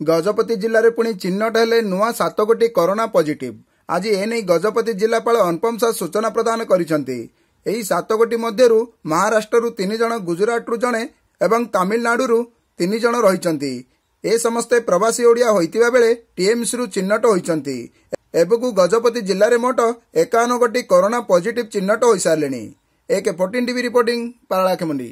ଗଜପତି ଜିଲ୍ଲାରେ ପୁଣି ଚିହ୍ନଟ ହେଲେ ନୂଆ ସାତଗୋଟି କରୋନା ପଜିଟିଭ୍। ଆଜି ଏନେଇ ଗଜପତି ଜିଲ୍ଲାପାଳ ଅନୁପମ ସାହ ସୂଚନା ପ୍ରଦାନ କରିଛନ୍ତି। ଏହି ସାତଗୋଟି ମଧ୍ୟରୁ ମହାରାଷ୍ଟ୍ରରୁ ତିନି ଜଣ ଗୁଜୁରାଟରୁ ଜଣେ ଏବଂ ତାମିଲନାଡୁରୁ ତିନି ଜଣ ରହିଛନ୍ତି। ଏ ସମସ୍ତେ ପ୍ରବାସୀ ଓଡ଼ିଆ ହୋଇଥିବା ବେଳେ ଟିଏମ୍ସିରୁ ଚିହ୍ନଟ ହୋଇଛନ୍ତି। ଏବେକୁ ଗଜପତି ଜିଲ୍ଲାରେ ମୋଟ ଏକାବନ ଗୋଟି କରୋନା ପଜିଟିଭ୍ ଚିହ୍ନଟ ହୋଇସାରିଲେଣି। ଏକ ଫୋର୍ଟିନ୍ ଟିଭି ରିପୋର୍ଟିଂ ପାରଳାଖେମୁଣ୍ଡି।